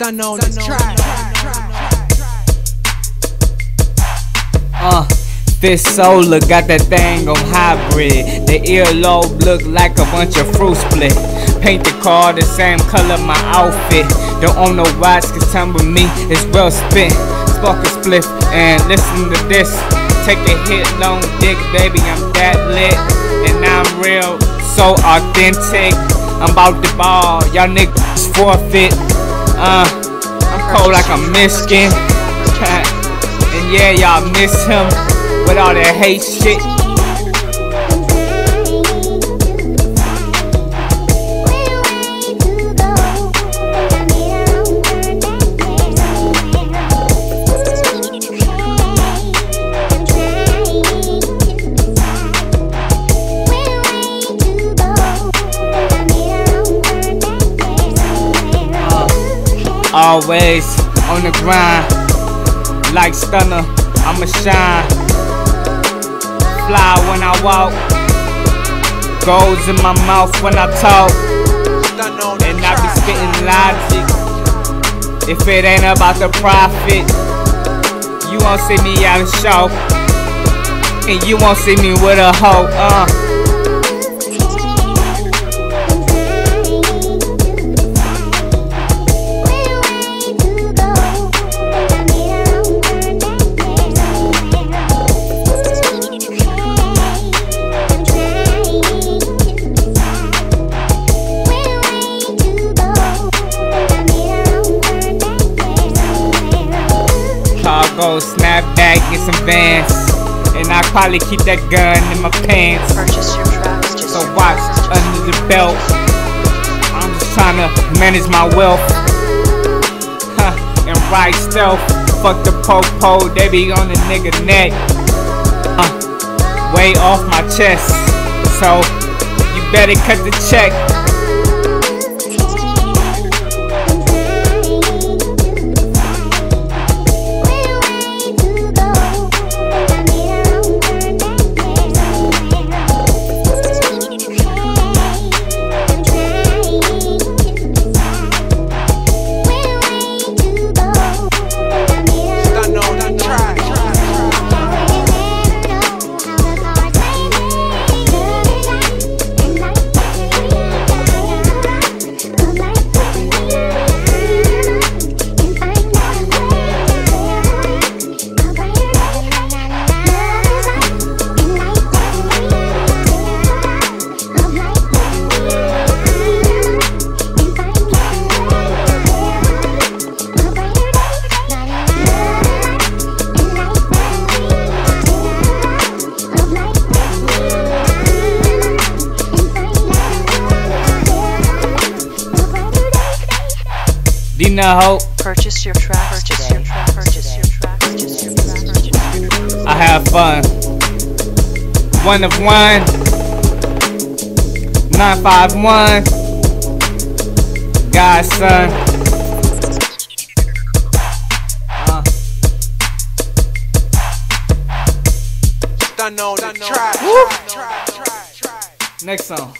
Done on this track. Uh, this solar got that thing on hybrid. The earlobe look like a bunch of fruit split. Paint the car the same color my outfit. Don't own no watch, cause time with me is well spent. Spark a spliff and listen to this. Take a hit, long dick, baby, I'm that lit. And I'm real, so authentic. I'm about to ball, y'all niggas forfeit. Uh, I'm cold like a Michigan. Cat. And yeah, y'all miss him with all that hate shit. Always on the grind, like stunner, I'ma shine. Fly when I walk, goes in my mouth when I talk, and I be spitting logic. If it ain't about the profit, you won't see me out of show, and you won't see me with a hoe. Uh. Cargo, snapback, get some vans. And I probably keep that gun in my pants. Purchase your tracks. Just So watch under the belt. I'm just trying to manage my wealth. Huh, and ride stealth. Fuck the po-po, they be on the nigga neck. Uh, way off my chest. So you better cut the check. Dina Hope, Purchase your tracks. Purchase your tracks. Purchase your tracks. Purchase your tracks. Purchase your tracks. I have fun. One of one. 951. Godson. Uh, Done on the track. next song.